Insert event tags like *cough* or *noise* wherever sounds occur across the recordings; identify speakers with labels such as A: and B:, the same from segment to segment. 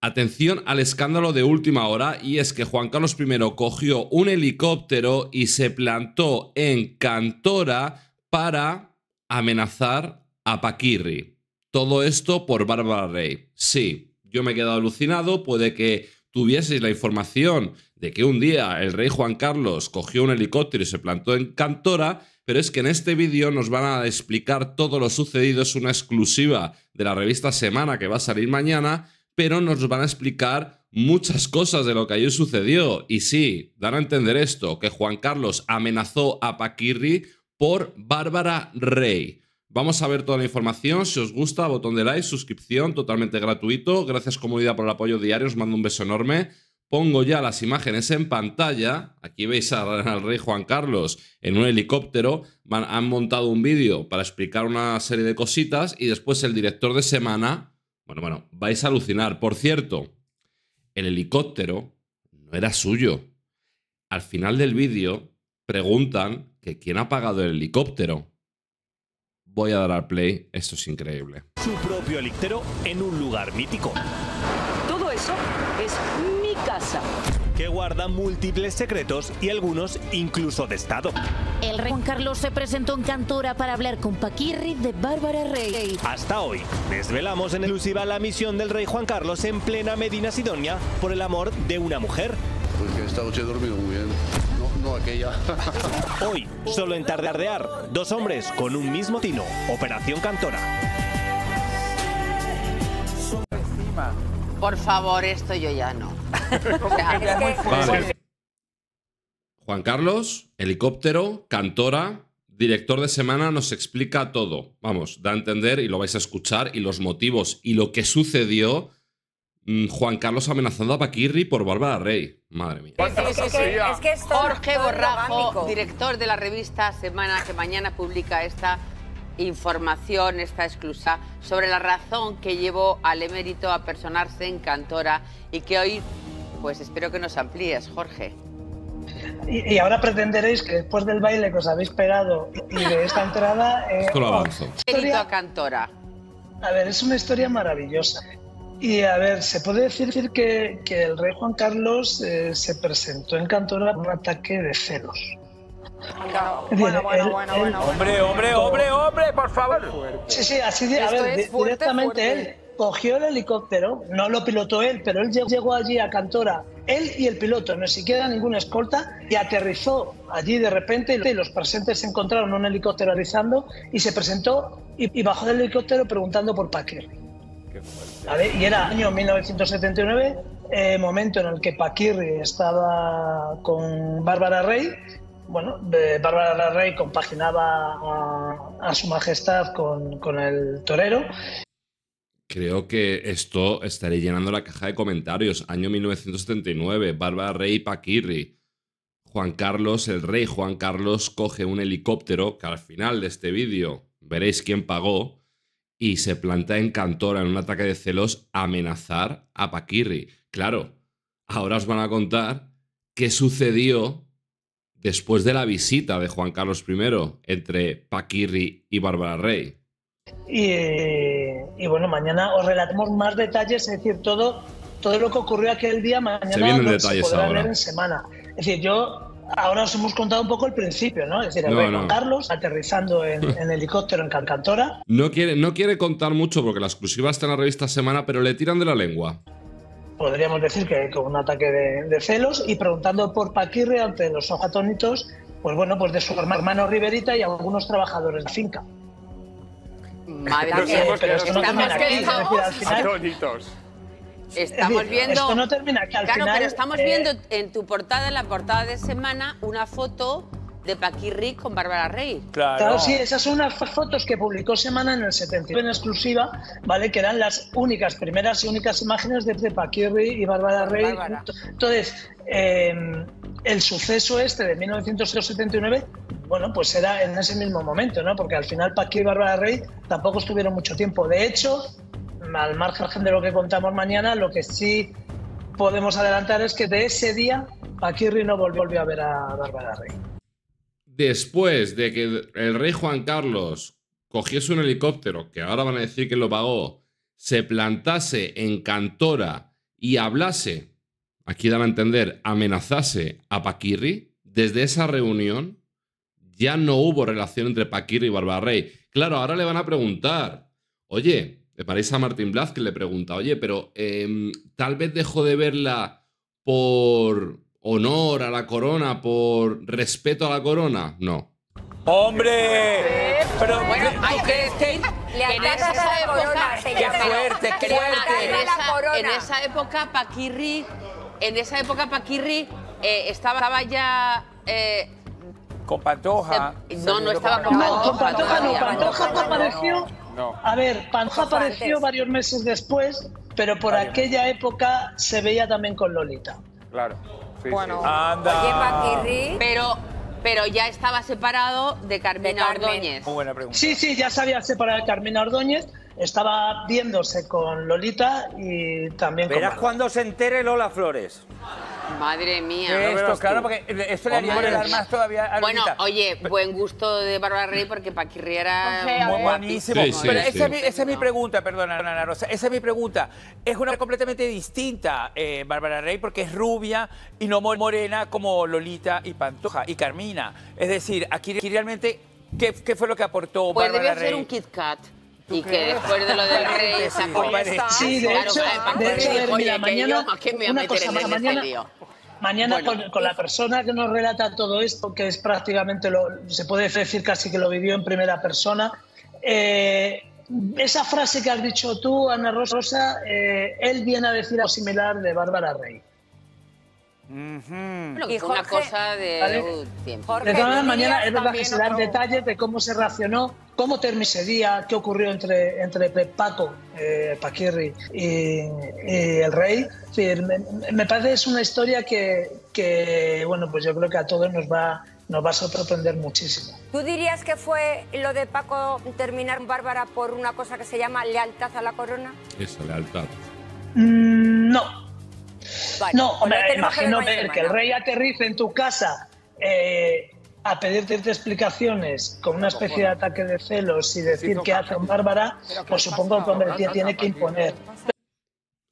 A: Atención al escándalo de última hora y es que Juan Carlos I cogió un helicóptero y se plantó en Cantora para amenazar a Paquirri. Todo esto por Bárbara Rey. Sí, yo me he quedado alucinado, puede que tuvieseis la información de que un día el rey Juan Carlos cogió un helicóptero y se plantó en Cantora, pero es que en este vídeo nos van a explicar todo lo sucedido, es una exclusiva de la revista Semana que va a salir mañana, pero nos van a explicar muchas cosas de lo que ayer sucedió. Y sí, dan a entender esto, que Juan Carlos amenazó a Paquirri por Bárbara Rey. Vamos a ver toda la información. Si os gusta, botón de like, suscripción, totalmente gratuito. Gracias comunidad por el apoyo diario. Os mando un beso enorme. Pongo ya las imágenes en pantalla. Aquí veis al rey Juan Carlos en un helicóptero. han montado un vídeo para explicar una serie de cositas y después el director de semana bueno, bueno, vais a alucinar. Por cierto, el helicóptero no era suyo. Al final del vídeo preguntan que quién ha pagado el helicóptero. Voy a dar al play, esto es increíble.
B: Su propio helicóptero en un lugar mítico.
C: Todo eso es mi casa
B: que guarda múltiples secretos y algunos incluso de Estado.
D: El rey Juan Carlos se presentó en Cantora para hablar con Paquirri de Bárbara Rey.
B: Hasta hoy, desvelamos en exclusiva la misión del rey Juan Carlos en plena Medina Sidonia por el amor de una mujer.
E: Porque esta noche he dormido muy bien. No, no aquella.
B: Hoy, solo en Tardeardear, dos hombres con un mismo tino. Operación Cantora.
F: Por favor, esto yo ya no. *laughs*
A: Juan Carlos, helicóptero, cantora, director de semana, nos explica todo. Vamos, da a entender y lo vais a escuchar y los motivos y lo que sucedió. Mm, Juan Carlos amenazando a Paquirri por Bárbara Rey. Madre mía.
F: Jorge Borrajo, director de la revista Semana, que mañana publica esta información, esta exclusiva, sobre la razón que llevó al emérito a personarse en Cantora y que hoy, pues espero que nos amplíes, Jorge.
G: Y, ahora pretenderéis que después del baile que os habéis pegado y de esta entrada...
A: Eh, *laughs* Esto lo avanzo.
F: Historia, a Cantora.
G: A ver, es una historia maravillosa. Y a ver, se puede decir que, que el rey Juan Carlos eh, se presentó en Cantora por un ataque de celos.
C: Bueno, bueno, bueno, bueno.
H: Hombre, hombre, hombre, hombre, por favor.
G: Sí, sí, así de, a ver, directamente él cogió el helicóptero, no lo pilotó él, pero él llegó allí a Cantora, él y el piloto, no siquiera ninguna escolta, y aterrizó allí de repente, y los presentes se encontraron un helicóptero aterrizando, y se presentó y, bajó del helicóptero preguntando por Paquirri. Y era año 1979, eh, momento en el que Paquirri estaba con Bárbara Rey, bueno, Bárbara Rey compaginaba a, su majestad con, el torero.
A: Creo que esto estaré llenando la caja de comentarios. Año 1979, Bárbara Rey Paquirri. Juan Carlos, el rey Juan Carlos, coge un helicóptero que al final de este vídeo veréis quién pagó y se planta en Cantora en un ataque de celos a amenazar a Paquirri. Claro, ahora os van a contar qué sucedió después de la visita de Juan Carlos I entre Paquirri y Bárbara Rey.
G: Y, bueno, mañana os relatamos más detalles, es decir, todo, todo lo que ocurrió aquel día, mañana
A: se vienen detalles
G: podrá
A: ahora.
G: en semana. Es decir, yo ahora os hemos contado un poco el principio, ¿no? Es decir, el rey Juan Carlos aterrizando *laughs* en, helicóptero en Cancantora.
A: No quiere, no quiere contar mucho porque la exclusiva está en la revista Semana, pero le tiran de la lengua
G: podríamos decir que con un ataque de, celos y preguntando por Paquirre ante los ojos atónitos, pues bueno, pues de su hermano Riverita y algunos trabajadores de finca.
F: Madre mía,
G: pero esto no termina aquí. Es decir, al final,
H: atónitos.
F: Estamos viendo.
G: Esto no termina aquí. Al
F: claro,
G: final,
F: pero estamos
G: eh,
F: viendo en tu portada, en la portada de semana, una foto de Paquirri con Bárbara Rey.
G: Claro. sí, esas son unas fotos que publicó Semana en el 79 en exclusiva, ¿vale? Que eran las únicas, primeras y únicas imágenes de Paquirri y Bárbara Rey. Entonces, em, el suceso este de 1979, bueno, pues era en ese mismo momento, ¿no? Porque al final Paquirri y Bárbara Rey tampoco estuvieron mucho tiempo. De hecho, al margen de lo que contamos mañana, lo que sí podemos adelantar es que de ese día Paquirri no volvió a ver a Bárbara Rey
A: después de que el rey Juan Carlos cogiese un helicóptero, que ahora van a decir que lo pagó, se plantase en Cantora y hablase, aquí dan a entender, amenazase a Paquirri, desde esa reunión ya no hubo relación entre Paquirri y Bárbara Rey. Claro, ahora le van a preguntar, oye, le paréis a Martín Blas que le pregunta, oye, pero em, tal vez dejó de verla por honor a la corona, por respeto a la corona. No.
H: ¡Hombre!
F: Pero bueno, hay que decir que en esa época.
H: ¡Qué fuerte, qué fuerte!
F: En esa, en esa época, Paquirri. En esa época, Paquirri eh, estaba, estaba ya. eh,
H: Con Pantoja.
F: no, no estaba con
G: No, con
F: Pantoja.
G: Pantoja no,
F: todavía.
G: Pantoja apareció.
H: No.
G: A ver, Pantoja apareció varios meses después, pero por aquella época se veía también con Lolita.
H: Claro. Sí,
I: Bueno,
H: sí.
I: Anda. oye, Paquirri.
F: Pero, pero ya estaba separado de Carmina
I: Carmen.
F: Ordóñez.
H: Muy buena pregunta.
G: Sí, sí, ya se había separado de Carmina Ordóñez, estaba viéndose con Lolita y también con
J: Verás
G: Bárbara.
J: cuando se entere Lola Flores.
F: Madre mía.
H: Esto, claro, porque esto le haría más todavía a
F: Bueno,
H: Lolita.
F: oye, buen gusto de Bárbara Rey porque Paquirri era muy.
H: Buenísimo.
A: Sí, sí,
H: Pero
A: sí.
H: esa, es mi, esa es mi pregunta, perdona, Ana Rosa. Esa es mi pregunta. Es una completamente distinta, eh, Bárbara Rey, porque es rubia y no mo- morena como Lolita y Pantoja y Carmina. Es decir, aquí, aquí realmente, ¿qué, qué fue lo que aportó
F: Pues
H: Bárbara
F: debe
H: Rey?
F: ser un Kit Kat. Y que después de lo del rey sacó.
G: Sí, de hecho, de hecho, ver, mira, mañana,
F: yo, ¿a qué me voy a
G: una cosa,
F: este
G: mañana,
F: lío?
G: mañana
F: Bueno.
G: con, con la persona que nos relata todo esto, que es prácticamente, lo, se puede decir casi que lo vivió en primera persona, eh, esa frase que has dicho tú, Ana Rosa, eh, él viene a decir algo similar de Bárbara Rey.
H: Ujú.
F: Lo que
I: Y
F: fue una
I: Jorge-
F: cosa de
G: Vale.
F: uh, tiempo.
I: Jorge,
G: De todas
I: ¿tú
G: maneras, es verdad que se dan
I: otro-
G: detalles de cómo se reaccionó, cómo terminó ese día, qué ocurrió entre, entre Paco, eh, Paquirri y, y el rey. Decir, me, me parece que es una historia que, que, bueno, pues yo creo que a todos nos va, nos va a sorprender muchísimo.
I: ¿Tú dirías que fue lo de Paco terminar Bárbara por una cosa que se llama lealtad a la corona?
A: Esa lealtad.
G: Mm, no,
I: Vale,
G: no, hombre,
I: que ver
G: imagino ver que el rey aterrice en tu casa eh, a pedirte explicaciones con una especie de ataque de celos y decir qué hace con Bárbara, pues supongo que tía tiene que imponer.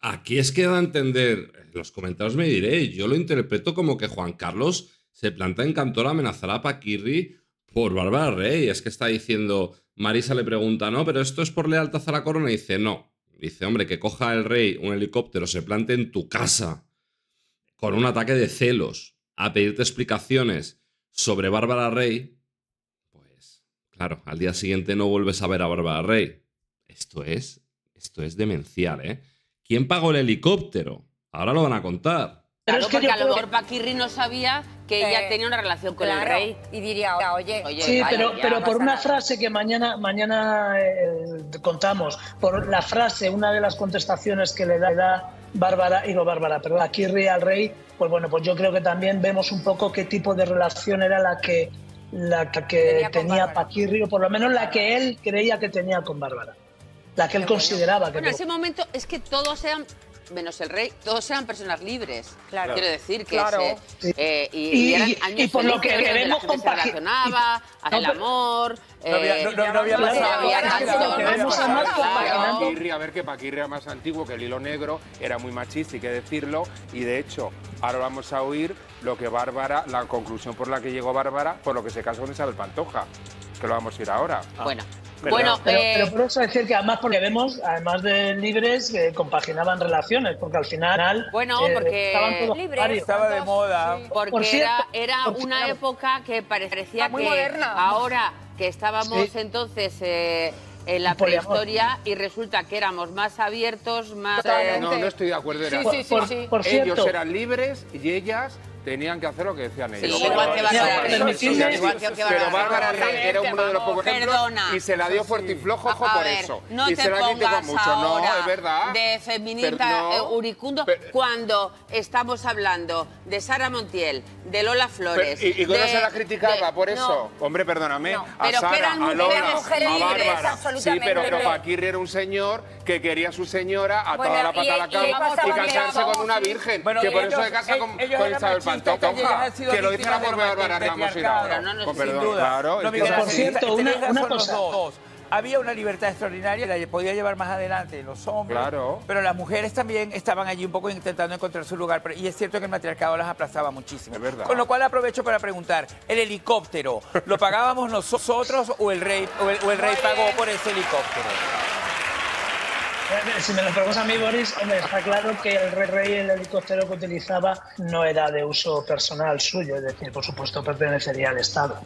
A: Aquí es que da a entender, en los comentarios me diré, yo lo interpreto como que Juan Carlos se planta en Cantor a amenazar a Paquirri por Bárbara Rey. Es que está diciendo, Marisa le pregunta, no, pero esto es por lealtad a la corona. Y dice, no. Dice, hombre, que coja el rey un helicóptero, se plante en tu casa con un ataque de celos a pedirte explicaciones sobre Bárbara Rey, pues claro, al día siguiente no vuelves a ver a Bárbara Rey. Esto es, esto es demencial, ¿eh? ¿Quién pagó el helicóptero? Ahora lo van a contar.
G: Pero
F: Claro,
G: es que
F: porque a lo mejor Paquirri no sabía que ella
I: Eh,
F: tenía una relación con
I: Claro,
F: el rey.
I: Y diría, oye,
F: Oye,
G: Sí,
F: vale,
G: pero,
F: ya
G: pero por una
I: nada.
G: frase que mañana, mañana eh, contamos, por la frase, una de las contestaciones que le da, le da Bárbara, digo Bárbara, perdón, aquí ríe al rey, pues bueno, pues yo creo que también vemos un poco qué tipo de relación era la que, la que
I: Tenía.
G: Paquirri, o por lo menos la que él creía que tenía con Bárbara, la que él consideraba que
F: Bueno, en ese momento es que todos eran, menos el rey, todos eran personas libres.
I: Claro.
F: Quiero decir que
I: Claro.
F: ese, eh, y,
G: Y-
F: y eran años
G: y por lo que
F: la gente
G: con
F: se relacionaba, hacia el
G: No, pero-
F: amor.
H: No había-
F: eh,
H: no- no- no había
G: compaginando-
K: Paquirri, a ver que Paquirri era más antiguo que el hilo negro, era muy machista, hay que decirlo, y de hecho, ahora vamos a oír lo que Bárbara, la conclusión por la que llegó Bárbara, por lo que se casó con Isabel Pantoja, que lo vamos a ir ahora.
F: Bueno,
K: Pero-
F: bueno,
G: Pero,
F: eh,
G: pero por eso decir que además porque vemos, además de libres, que compaginaban relaciones, porque al final
F: Bueno,
G: eh,
F: porque-
G: estaban todos
I: Libres.
G: varios.
H: Estaba de moda.
F: porque
G: Por cierto,
F: era, era
G: por
F: una
G: cierto.
F: época que parecía
I: muy
F: que
I: moderna.
F: ahora que estábamos
G: Sí.
F: entonces eh, en la prehistoria y resulta que éramos más abiertos, más... Eh,
K: No, no estoy de acuerdo. Era,
I: Sí, sí, sí,
G: por,
I: sí.
G: por
K: ellos
G: cierto,
K: eran libres y ellas tenían que hacer lo que decían
F: Sí,
K: ellos.
F: igual que Bárbara que
K: Pero
F: Bárbara Rey.
K: Era uno de los pocos ejemplos
F: Perdona.
K: y se la dio fuerte y flojo ojo, por eso.
F: No
K: y
F: te
K: se la criticó
F: pongas
K: mucho. no, es verdad.
F: de feminista
K: Pero no,
F: eh, uricundo
K: pero-
F: cuando estamos hablando de Sara Montiel, de Lola
K: Pero-
F: Flores.
K: y, y que no
F: de-
K: se la criticaba
F: de-
K: por
F: no,
K: eso. Hombre, perdóname.
I: No,
K: a
F: pero que
K: Sara,
F: eran
K: a
F: mujeres
K: Lola,
I: mujeres
K: a
I: libres,
K: Bárbara. Sí,
I: absolutamente.
K: pero que Paquirri era un señor que quería a su señora a
I: Bueno,
K: toda la
I: y-
K: pata a la
I: y
K: cama y, casarse con una virgen.
H: Bueno,
K: que por
H: ellos-
K: eso se casa con,
H: ellos
K: con
H: eran
K: Isabel
H: y
K: Pantoja. Que lo
H: víctimas
K: por
H: del
K: Bárbara, ahora.
F: Pero no, no,
K: Con
F: sin
K: perdón,
H: duda.
K: claro.
H: No,
G: Por cierto, una- una
H: los
G: cosa.
H: dos. había una libertad extraordinaria, la podía llevar más adelante los hombres,
K: Claro.
H: pero las mujeres también estaban allí un poco intentando encontrar su lugar, pero- y es cierto que el matriarcado las aplazaba muchísimo.
K: Es verdad.
H: Con lo cual aprovecho para preguntar, ¿el helicóptero lo pagábamos nosotros o el rey, o el, o el rey pagó por ese helicóptero?
G: Eh, Si me lo preguntas a mí, Boris, está claro que el rey rey, el helicóptero que utilizaba, no era de uso personal suyo, es decir, por supuesto, pertenecería al Estado.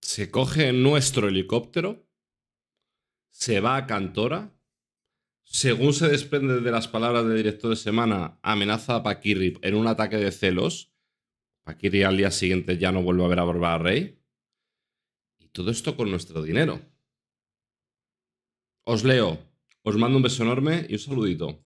A: Se coge nuestro helicóptero, se va a Cantora. Según se desprende de las palabras del director de semana, amenaza a Paquirri en un ataque de celos. Paquirri al día siguiente ya no vuelve a ver a Bárbara Rey. Y todo esto con nuestro dinero. Os leo, os mando un beso enorme y un saludito.